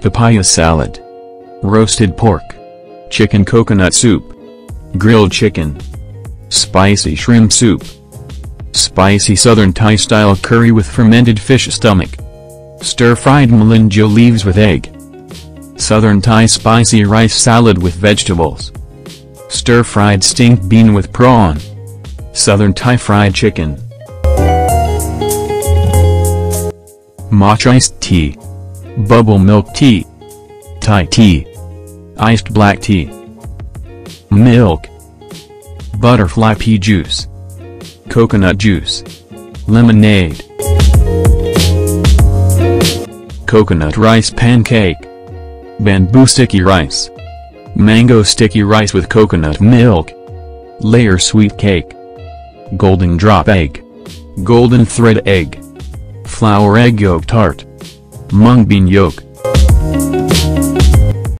papaya salad, roasted pork, chicken coconut soup, grilled chicken, spicy shrimp soup, spicy southern Thai style curry with fermented fish stomach, stir-fried melinjo leaves with egg, southern Thai spicy rice salad with vegetables, stir-fried stink bean with prawn, southern Thai fried chicken. Matcha iced tea. Bubble milk tea. Thai tea. Iced black tea. Milk. Butterfly pea juice. Coconut juice. Lemonade. Coconut rice pancake. Bamboo sticky rice. Mango sticky rice with coconut milk. Layer sweet cake. Golden drop egg. Golden thread egg. Flour egg yolk tart. Mung bean yolk.